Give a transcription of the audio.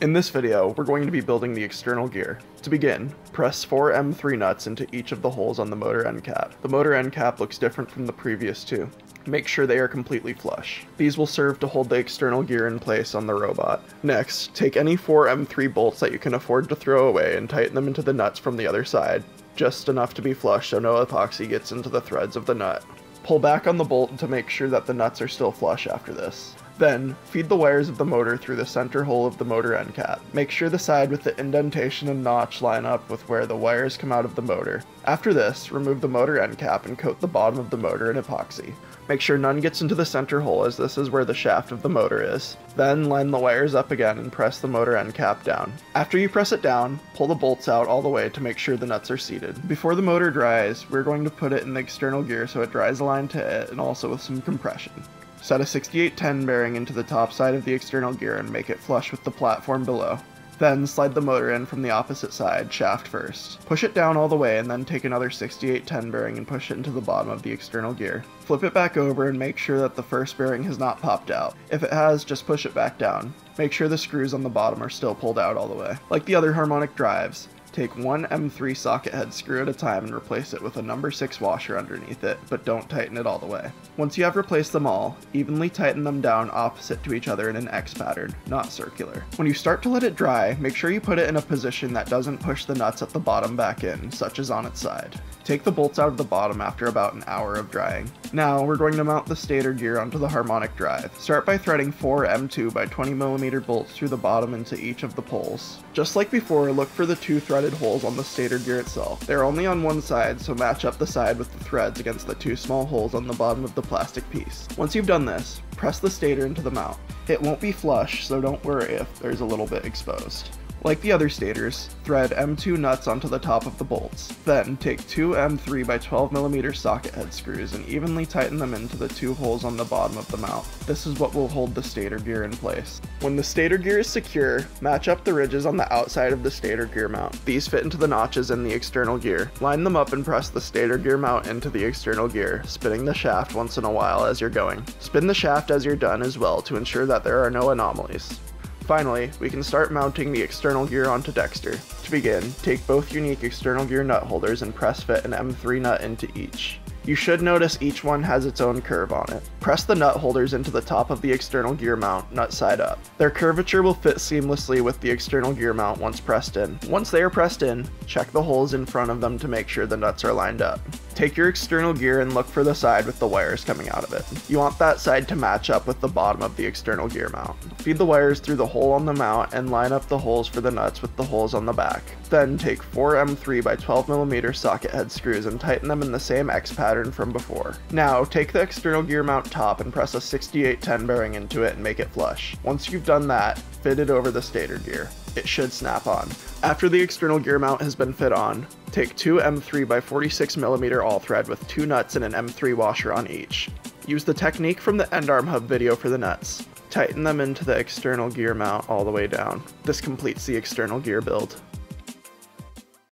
In this video, we're going to be building the external gear. To begin, press four M3 nuts into each of the holes on the motor end cap. The motor end cap looks different from the previous two. Make sure they are completely flush. These will serve to hold the external gear in place on the robot. Next, take any four M3 bolts that you can afford to throw away and tighten them into the nuts from the other side, just enough to be flush so no epoxy gets into the threads of the nut. Pull back on the bolt to make sure that the nuts are still flush after this. Then, feed the wires of the motor through the center hole of the motor end cap. Make sure the side with the indentation and notch line up with where the wires come out of the motor. After this, remove the motor end cap and coat the bottom of the motor in epoxy. Make sure none gets into the center hole as this is where the shaft of the motor is. Then line the wires up again and press the motor end cap down. After you press it down, pull the bolts out all the way to make sure the nuts are seated. Before the motor dries, we're going to put it in the external gear so it dries aligned to it and also with some compression. Set a 6810 bearing into the top side of the external gear and make it flush with the platform below. Then slide the motor in from the opposite side, shaft first. Push it down all the way and then take another 6810 bearing and push it into the bottom of the external gear. Flip it back over and make sure that the first bearing has not popped out. If it has, just push it back down. Make sure the screws on the bottom are still pulled out all the way. Like the other harmonic drives, Take one M3 socket head screw at a time and replace it with a number 6 washer underneath it, but don't tighten it all the way. Once you have replaced them all, evenly tighten them down opposite to each other in an X pattern, not circular. When you start to let it dry, make sure you put it in a position that doesn't push the nuts at the bottom back in, such as on its side. Take the bolts out of the bottom after about an hour of drying. Now, we're going to mount the stator gear onto the harmonic drive. Start by threading 4 M2 by 20mm bolts through the bottom into each of the poles. Just like before, look for the two threaded holes on the stator gear itself. They're only on one side, so match up the side with the threads against the two small holes on the bottom of the plastic piece. Once you've done this, press the stator into the mount. It won't be flush, so don't worry if there's a little bit exposed. Like the other stators, thread M2 nuts onto the top of the bolts. Then, take two M3 by 12mm socket head screws and evenly tighten them into the two holes on the bottom of the mount. This is what will hold the stator gear in place. When the stator gear is secure, match up the ridges on the outside of the stator gear mount. These fit into the notches in the external gear. Line them up and press the stator gear mount into the external gear, spinning the shaft once in a while as you're going. Spin the shaft as you're done as well to ensure that there are no anomalies. Finally, we can start mounting the external gear onto Dexter. To begin, take both unique external gear nut holders and press fit an M3 nut into each. You should notice each one has its own curve on it. Press the nut holders into the top of the external gear mount, nut side up. Their curvature will fit seamlessly with the external gear mount once pressed in. Once they are pressed in, check the holes in front of them to make sure the nuts are lined up. Take your external gear and look for the side with the wires coming out of it. You want that side to match up with the bottom of the external gear mount. Feed the wires through the hole on the mount and line up the holes for the nuts with the holes on the back. Then take 4 M3 by 12mm socket head screws and tighten them in the same X pattern from before. Now, take the external gear mount top and press a 6810 bearing into it and make it flush. Once you've done that, fit it over the stator gear. It should snap on. After the external gear mount has been fit on, take two M3 by 46mm all thread with two nuts and an M3 washer on each. Use the technique from the end arm hub video for the nuts. Tighten them into the external gear mount all the way down. This completes the external gear build.